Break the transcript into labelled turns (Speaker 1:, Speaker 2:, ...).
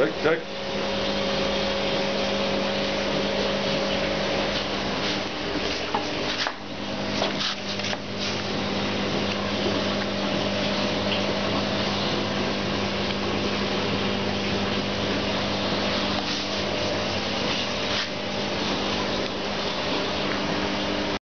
Speaker 1: Check, check.